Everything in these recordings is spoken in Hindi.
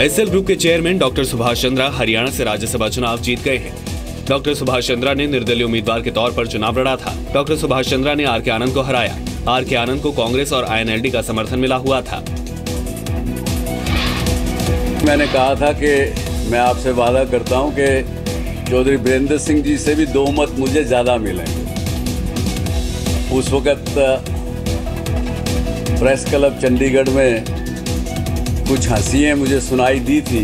एसएल ग्रुप के चेयरमैन डॉक्टर सुभाष चंद्रा हरियाणा से राज्यसभा चुनाव जीत गए हैं। डॉक्टर सुभाष चंद्रा ने निर्दलीय उम्मीदवार के तौर पर चुनाव लड़ा था। डॉक्टर सुभाष चंद्रा ने आर के आनंद को हराया। आर के आनंद को कांग्रेस और आईएनएलडी का समर्थन मिला हुआ था। मैंने कहा था कि मैं आपसे वादा करता हूँ कि चौधरी वीरेंद्र सिंह जी से भी दो मत मुझे ज़्यादा मिलेंगे उस वक़्त प्रेस क्लब चंडीगढ़ में कुछ हंसियाँ मुझे सुनाई दी थी।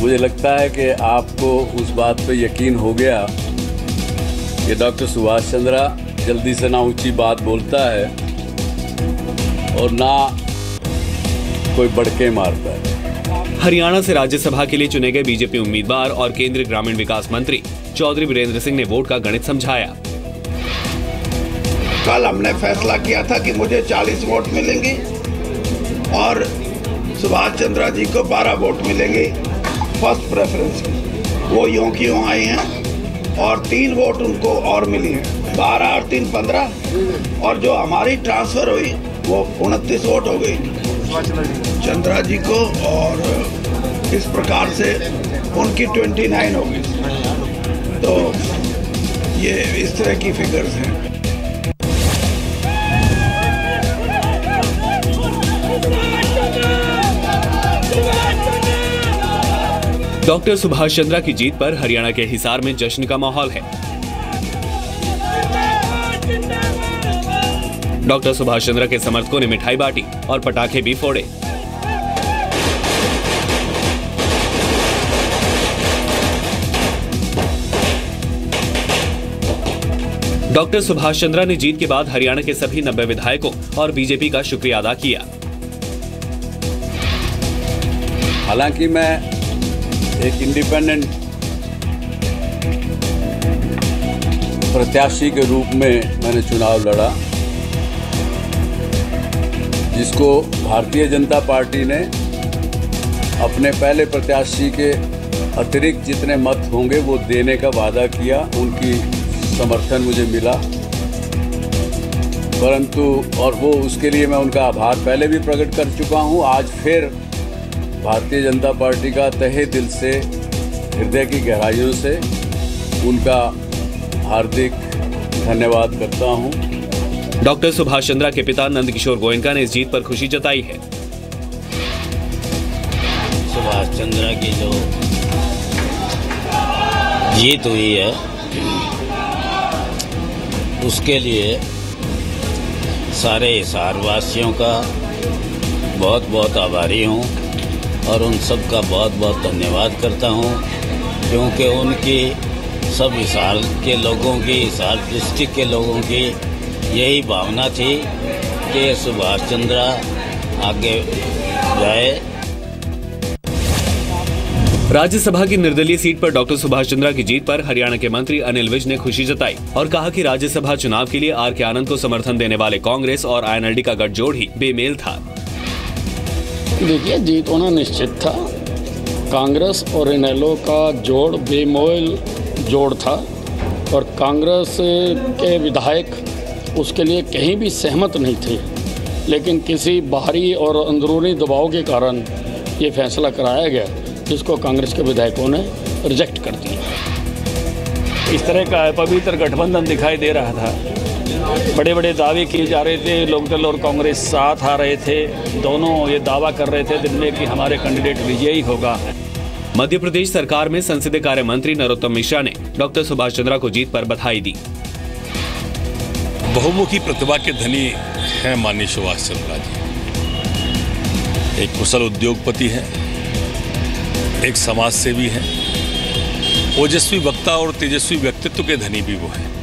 मुझे लगता है कि आपको उस बात पे यकीन हो गया कि डॉक्टर सुभाष चंद्रा जल्दी से ना ऊँची बात बोलता है और ना कोई बड़के मारता है। हरियाणा से राज्यसभा के लिए चुने गए बीजेपी उम्मीदवार और केंद्रीय ग्रामीण विकास मंत्री चौधरी वीरेंद्र सिंह ने वोट का गणित समझाया। कल हमने फैसला किया था कि मुझे 40 वोट मिलेंगे और सुभाष चंद्रा जी को 12 वोट मिलेंगे। फ़र्स्ट प्रेफरेंस वो यूँ की यूँ आए हैं और तीन वोट उनको और मिली हैं। बारह और तीन पंद्रह। और जो हमारी ट्रांसफ़र हुई, वो उनतीस वोट हो गई। चंद्रा जी को और इस प्रकार से उनकी 29 हो गई। तो ये इस तरह की फिगर्स हैं। डॉक्टर सुभाष चंद्रा की जीत पर हरियाणा के हिसार में जश्न का माहौल है। डॉक्टर सुभाष चंद्रा के समर्थकों ने मिठाई बांटी और पटाखे भी फोड़े। डॉक्टर सुभाष चंद्रा ने जीत के बाद हरियाणा के सभी नब्बे विधायकों और बीजेपी का शुक्रिया अदा किया। हालाँकि मैं एक इंडिपेंडेंट प्रत्याशी के रूप में मैंने चुनाव लड़ा, जिसको भारतीय जनता पार्टी ने अपने पहले प्रत्याशी के अतिरिक्त जितने मत होंगे वो देने का वादा किया, उनकी समर्थन मुझे मिला। परंतु, और वो उसके लिए मैं उनका आभार पहले भी प्रकट कर चुका हूँ, आज फिर भारतीय जनता पार्टी का तहे दिल से हृदय की गहराइयों से उनका हार्दिक धन्यवाद करता हूँ। डॉक्टर सुभाष चंद्रा के पिता नंदकिशोर गोयनका ने इस जीत पर खुशी जताई है। सुभाष चंद्रा की जो जीत हुई है उसके लिए सारे हिसार वासियों का बहुत बहुत आभारी हूँ। और उन सब का बहुत बहुत धन्यवाद करता हूँ, क्योंकि उनकी सब हिसार के लोगों की हिसार डिस्ट्रिक्ट के लोगों की यही भावना थी कि सुभाष चंद्रा आगे जाए। राज्यसभा की निर्दलीय सीट पर डॉक्टर सुभाष चंद्रा की जीत पर हरियाणा के मंत्री अनिल विज ने खुशी जताई और कहा कि राज्यसभा चुनाव के लिए आर के आनंद को समर्थन देने वाले कांग्रेस और आईएनएलडी का गठजोड़ ही बेमेल था। देखिए, जीत होना निश्चित था। कांग्रेस और इनेलो का जोड़ बेमोल जोड़ था और कांग्रेस के विधायक उसके लिए कहीं भी सहमत नहीं थे। लेकिन किसी बाहरी और अंदरूनी दबाव के कारण ये फैसला कराया गया, जिसको कांग्रेस के विधायकों ने रिजेक्ट कर दिया। इस तरह का पवित्र गठबंधन दिखाई दे रहा था। बड़े बड़े दावे किए जा रहे थे लोकदल और कांग्रेस साथ आ रहे थे दोनों ये दावा कर रहे थे दिन में कि हमारे कैंडिडेट विजयी होगा। मध्य प्रदेश सरकार में संसदीय कार्य मंत्री नरोत्तम मिश्रा ने डॉक्टर सुभाष चंद्रा को जीत पर बधाई दी। बहुमुखी प्रतिभा के धनी हैं माननीय सुभाष चंद्रा जी। एक कुशल उद्योगपति है एक समाज सेवी है ओजस्वी वक्ता और तेजस्वी व्यक्तित्व के धनी भी वो है।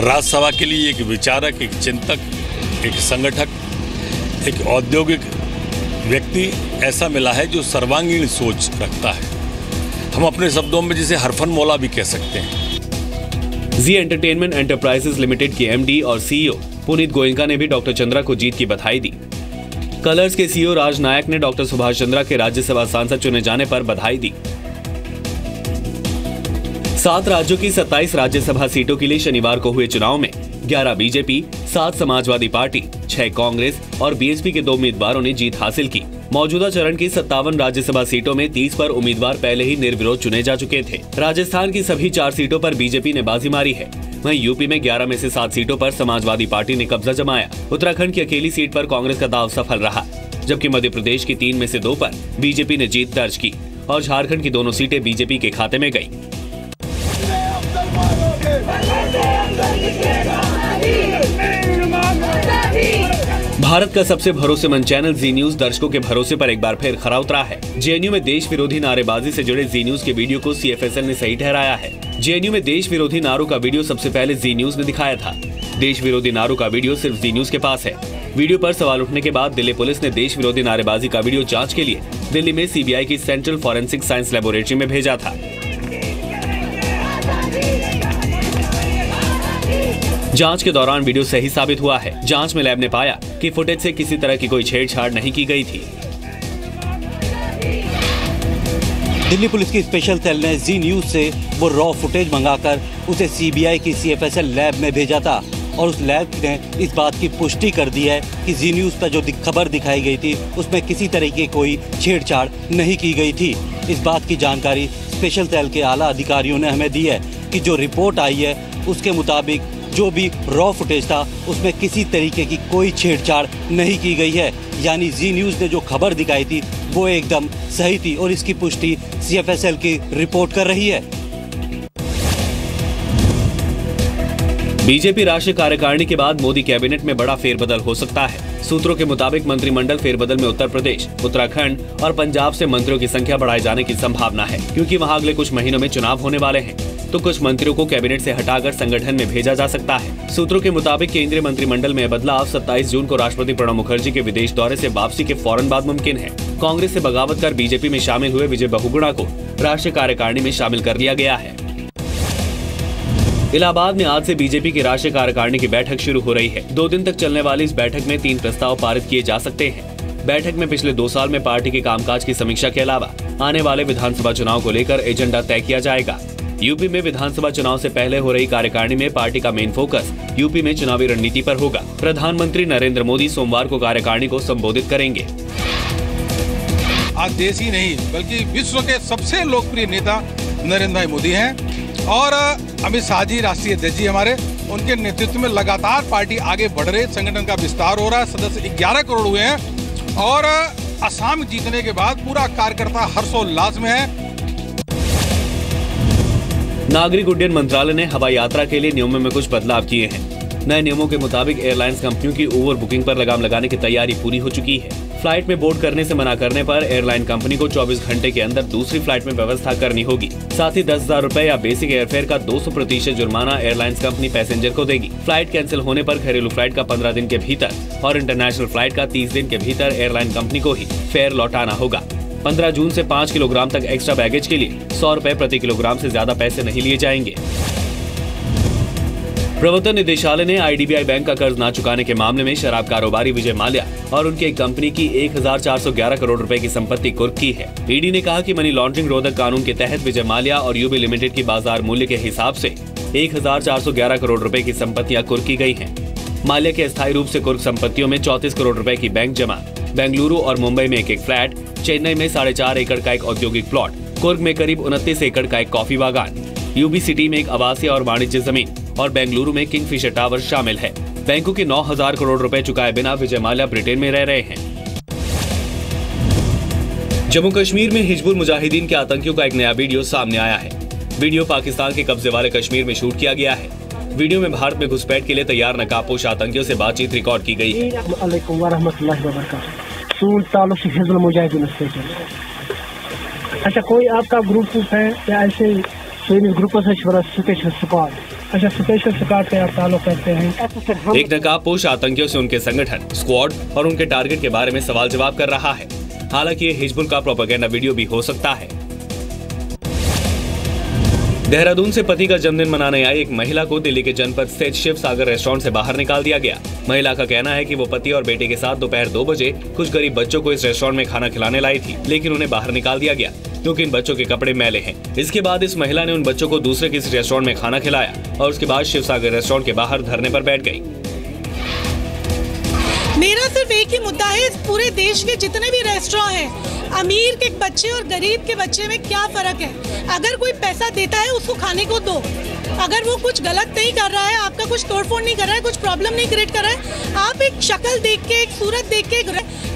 राज्यसभा के लिए एक विचारक, एक चिंतक, एक संगठक, एक औद्योगिक व्यक्ति ऐसा मिला है जो सर्वांगीण सोच रखता है। हम अपने शब्दों में जिसे हरफन मौला भी कह सकते हैं। जी एंटरटेनमेंट एंटरप्राइजेस लिमिटेड के एमडी और सीईओ पुनीत गोयनका ने भी डॉक्टर चंद्रा को जीत की बधाई दी। कलर्स के सीईओ राज नायक ने डॉक्टर सुभाष चंद्रा के राज्यसभा सांसद चुने जाने पर बधाई दी। सात राज्यों की 27 राज्यसभा सीटों के लिए शनिवार को हुए चुनाव में 11 बीजेपी, सात समाजवादी पार्टी, छह कांग्रेस और बीएसपी के दो उम्मीदवारों ने जीत हासिल की। मौजूदा चरण की सत्तावन राज्यसभा सीटों में 30 पर उम्मीदवार पहले ही निर्विरोध चुने जा चुके थे। राजस्थान की सभी चार सीटों पर बीजेपी ने बाजी मारी है। वहीं यूपी में 11 में से सात सीटों पर समाजवादी पार्टी ने कब्जा जमाया। उत्तराखंड की अकेली सीट पर कांग्रेस का दाव सफल रहा, जबकि मध्य प्रदेश की तीन में से दो पर बीजेपी ने जीत दर्ज की और झारखंड की दोनों सीटें बीजेपी के खाते में गई भारत का सबसे भरोसेमंद चैनल जी न्यूज़ दर्शकों के भरोसे पर एक बार फिर खरा उतरा है। जेएनयू में देश विरोधी नारेबाजी से जुड़े जी न्यूज़ के वीडियो को सीएफएसएल ने सही ठहराया है। जेएनयू में देश विरोधी नारों का वीडियो सबसे पहले जी न्यूज़ ने दिखाया था। देश विरोधी नारों का वीडियो सिर्फ़ जी न्यूज़ के पास है। वीडियो पर सवाल उठने के बाद दिल्ली पुलिस ने देश विरोधी नारेबाजी का वीडियो जाँच के लिए दिल्ली में सीबीआई की सेंट्रल फॉरेंसिक साइंस लेबोरेटरी में भेजा था। जाँच के दौरान वीडियो सही साबित हुआ है। जाँच में लैब ने पाया कि फुटेज से किसी तरह की कोई छेड़छाड़ नहीं की गई थी। दिल्ली पुलिस की स्पेशल सेल ने जी न्यूज़ से वो रॉ फुटेज मंगाकर उसे सीबीआई की सीएफएसएल लैब में भेजा था और उस लैब ने इस बात की पुष्टि कर दी है कि जी न्यूज़ पर जो खबर दिखाई गई थी, उसमें किसी तरह की कोई छेड़छाड़ नहीं की गई थी। इस बात की जानकारी स्पेशल सेल के आला अधिकारियों ने हमें दी है कि जो रिपोर्ट आई है, उसके मुताबिक जो भी रॉ फुटेज था, उसमें किसी तरीके की कोई छेड़छाड़ नहीं की गई है। यानी जी न्यूज़ ने जो खबर दिखाई थी, वो एकदम सही थी और इसकी पुष्टि सीएफएसएल की रिपोर्ट कर रही है। बीजेपी राष्ट्रीय कार्यकारिणी के बाद मोदी कैबिनेट में बड़ा फेरबदल हो सकता है। सूत्रों के मुताबिक मंत्रिमंडल फेरबदल में उत्तर प्रदेश, उत्तराखंड और पंजाब से मंत्रियों की संख्या बढ़ाए जाने की संभावना है, क्योंकि वहाँ अगले कुछ महीनों में चुनाव होने वाले हैं। तो कुछ मंत्रियों को कैबिनेट से हटाकर संगठन में भेजा जा सकता है। सूत्रों के मुताबिक केंद्रीय मंत्रिमंडल में बदलाव 27 जून को राष्ट्रपति प्रणब मुखर्जी के विदेश दौरे से वापसी के फ़ौरन बाद मुमकिन है। कांग्रेस से बगावत कर बीजेपी में शामिल हुए विजय बहुगुणा को राष्ट्रीय कार्यकारिणी में शामिल कर लिया गया है। इलाहाबाद में आज से बीजेपी की राष्ट्रीय कार्यकारिणी की बैठक शुरू हो रही है। दो दिन तक चलने वाली इस बैठक में तीन प्रस्ताव पारित किए जा सकते हैं। बैठक में पिछले दो साल में पार्टी के कामकाज की समीक्षा के अलावा आने वाले विधानसभा चुनाव को लेकर एजेंडा तय किया जाएगा। यूपी में विधानसभा चुनाव से पहले हो रही कार्यकारिणी में पार्टी का मेन फोकस यूपी में चुनावी रणनीति पर होगा। प्रधानमंत्री नरेंद्र मोदी सोमवार को कार्यकारिणी को संबोधित करेंगे। आज देश ही नहीं, बल्कि विश्व के सबसे लोकप्रिय नेता नरेंद्र भाई मोदी हैं। और अमित शाह जी, राष्ट्रीय अध्यक्ष जी हमारे, उनके नेतृत्व में लगातार पार्टी आगे बढ़ रही संगठन का विस्तार हो रहा है। सदस्य 11 करोड़ हुए हैं और असम जीतने के बाद पूरा कार्यकर्ता हर्षोल्लास में है। नागरिक उड्डयन मंत्रालय ने हवाई यात्रा के लिए नियमों में कुछ बदलाव किए हैं। नए नियमों के मुताबिक एयरलाइंस कंपनियों की ओवर बुकिंग पर लगाम लगाने की तैयारी पूरी हो चुकी है। फ़्लाइट में बोर्ड करने से मना करने पर एयरलाइन कंपनी को 24 घंटे के अंदर दूसरी फ़्लाइट में व्यवस्था करनी होगी। साथ ही दस हज़ार रूपए या बेसिक एयरफेयर का 200 प्रतिशत जुर्माना एयरलाइंस कंपनी पैसेंजर को देगी। फ़्लाइट कैंसिल होने पर घरेलू फ़्लाइट का पंद्रह दिन के भीतर और इंटरनेशनल फ़्लाइट का तीस दिन के भीतर एयरलाइन कंपनी को ही फेयर लौटाना होगा। 15 जून से 5 किलोग्राम तक एक्स्ट्रा बैगेज के लिए सौ रूपए प्रति किलोग्राम से ज़्यादा पैसे नहीं लिए जाएँगे। प्रवर्तन निदेशालय ने आईडीबीआई बैंक का कर्ज न चुकाने के मामले में शराब कारोबारी विजय माल्या और उनकी कंपनी की 1411 करोड़ रुपए की संपत्ति कुर्क की है ईडी ने कहा कि मनी लॉन्ड्रिंग रोधक कानून के तहत विजय माल्या और यूबी लिमिटेड की बाज़ार मूल्य के हिसाब से 1411 करोड़ रुपए की संपत्तियाँ कुर्क की गई हैं। माल्या के अस्थायी रूप से कुर्क संपत्तियों में चौतीस करोड़ रुपए की बैंक जमा, बेंगलुरु और मुंबई में एक एक फ्लैट, चेन्नई में साढ़े चार एकड़ का एक औद्योगिक प्लॉट कुर्ग में करीब उनतीस एकड़ का एक कॉफ़ी बागान, यूबी सिटी में एक आवासीय और वाणिज्य ज़मीन और बेंगलुरु में किंगफिशर टावर शामिल है। बैंकों के 9000 करोड़ रुपए चुकाए बिना विजय माल्या ब्रिटेन में रह रहे हैं। जम्मू कश्मीर में हिजबुल मुजाहिदीन के आतंकियों का एक नया वीडियो सामने आया है। वीडियो पाकिस्तान के कब्जे वाले कश्मीर में शूट किया गया है। वीडियो में भारत में घुसपैठ के लिए तैयार नकाबपोश आतंकियों से बातचीत रिकॉर्ड की गई है। अच्छा कोई आपका ग्रुप है या ऐसे ग्रुप अच्छा स्पेशल से आप ताल्लुक करते हैं। एक नकाबपोश आतंकियों से उनके संगठन स्क्वाड और उनके टारगेट के बारे में सवाल जवाब कर रहा है। हालाँकि ये हिजबुल का प्रोपेगेंडा वीडियो भी हो सकता है। देहरादून से पति का जन्मदिन मनाने आई एक महिला को दिल्ली के जनपद स्थित शिव सागर रेस्टोरेंट से बाहर निकाल दिया गया। महिला का कहना है कि वो पति और बेटे के साथ दोपहर दो बजे कुछ गरीब बच्चों को इस रेस्टोरेंट में खाना खिलाने लाई थी लेकिन उन्हें बाहर निकाल दिया गया। क्योंकि इन बच्चों के कपड़े मैले हैं। इसके बाद इस महिला ने उन बच्चों को दूसरे किसी रेस्टोरेंट में खाना खिलाया और उसके बाद शिव सागर रेस्टोरेंट के बाहर धरने आरोप बैठ गई मेरा सिर्फ़ एक ही मुद्दा है पूरे देश के जितने भी रेस्टोरेंट है, अमीर के बच्चे और गरीब के बच्चे में क्या फ़र्क है? अगर कोई पैसा देता है, उसको खाने को दो। अगर वो कुछ गलत नहीं कर रहा है आपका कुछ तोड़फोड़ नहीं कर रहा है कुछ प्रॉब्लम नहीं क्रिएट कर रहा है आप एक शक्ल देख के एक सूरत देख के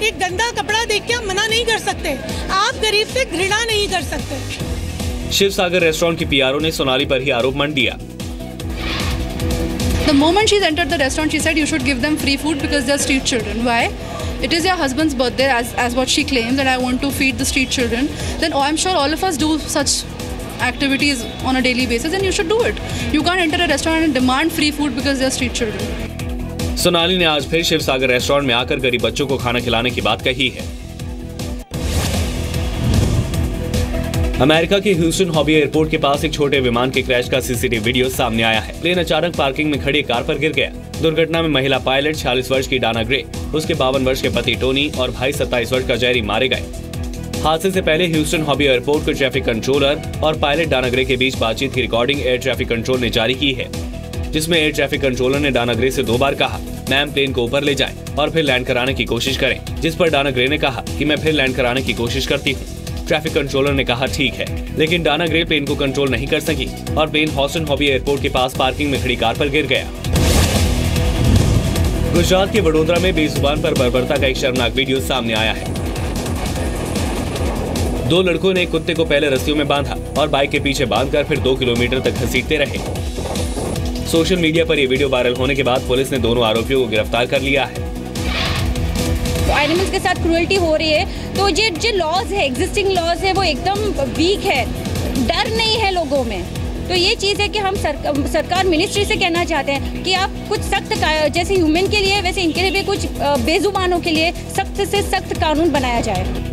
एक, गंदा कपड़ा देख के आप मना नहीं कर सकते आप गरीब से घृणा नहीं कर सकते शिव सागर रेस्टोरेंट की पीआरओ ने सोनाली पर ही आरोप मंड दिया The moment she's entered the restaurant, she said you should give them free food because they're street children. Why? It is your husband's birthday, as, as what she claims, and I want to feed the street children. Then oh, I'm sure all of us do such activities on a daily basis, and you should do it. You can't enter a restaurant and demand free food because they're street children. Sonali ने आज फिर शिव सागर रेस्टोरेंट में आकर गरीब बच्चों को खाना खिलाने की बात कही है अमेरिका के ह्यूस्टन हॉबी एयरपोर्ट के पास एक छोटे विमान के क्रैश का सीसीटीवी वीडियो सामने आया है प्लेन अचानक पार्किंग में खड़ी कार पर गिर गया दुर्घटना में महिला पायलट 40 वर्ष की डाना ग्रे उसके बावन वर्ष के पति टोनी और भाई 27 वर्ष का जैरी मारे गए हादसे से पहले ह्यूस्टन हॉबी एयरपोर्ट को ट्रैफ़िक कंट्रोलर और पायलट डाना ग्रे के बीच बातचीत की रिकॉर्डिंग एयर ट्रैफ़िक कंट्रोल ने जारी की है, जिसमें एयर ट्रैफ़िक कंट्रोलर ने डाना ग्रे से दो बार कहा, मैम प्लेन को ऊपर ले जाएँ और फिर लैंड कराने की कोशिश करें, जिस पर डाना ग्रे ने कहा कि, मैं फिर लैंड कराने की कोशिश करती हूँ। ट्रैफ़िक कंट्रोलर ने कहा, ठीक है, लेकिन डाना ग्रे प्लेन को कंट्रोल नहीं कर सकी और प्लेन हॉस्टन हॉबी एयरपोर्ट के पास पार्किंग में खड़ी कार पर गिर गया। गुजरात के वडोदरा में बेजुबान पर बर्बरता का एक शर्मनाक वीडियो सामने आया है। दो लड़कों ने कुत्ते को पहले रस्सियों में बांधा और बाइक के पीछे बांधकर फिर दो किलोमीटर तक घसीटते रहे। सोशल मीडिया पर यह वीडियो वायरल होने के बाद पुलिस ने दोनों आरोपियों को गिरफ़्तार कर लिया है। एनिमल्स के साथ क्रूअल्टी हो रही है। तो ये जो लॉज है एग्जिस्टिंग लॉज है वो एकदम वीक है। डर नहीं है लोगों में। तो ये चीज़ है कि हम सर, सरकार मिनिस्ट्री से कहना चाहते हैं कि आप कुछ सख्त जैसे ह्यूमन के लिए वैसे इनके लिए भी कुछ बेजुबानों के लिए सख्त से सख्त कानून बनाया जाए।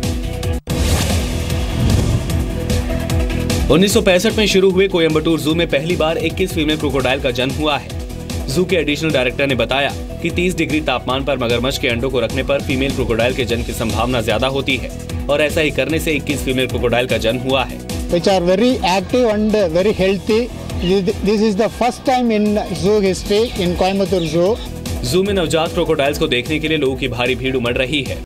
उन्नीस सौ पैंसठ में शुरू हुए कोयम्बटूर जू में पहली बार 21 फीमेल क्रोकोडाइल का जन्म हुआ है जू के एडिशनल डायरेक्टर ने बताया कि 30 डिग्री तापमान पर मगरमच्छ के अंडों को रखने पर फीमेल क्रोकोडाइल के जन्म की संभावना ज़्यादा होती है और ऐसा ही करने से 21 फीमेल क्रोकोडाइल का जन्म हुआ है which are very active and very healthy. This is the first time in zoo history in Coimbatore Zoo. जू में नवजात क्रोकोडाइल्स को देखने के लिए लोगों की भारी भीड़ उमड़ रही है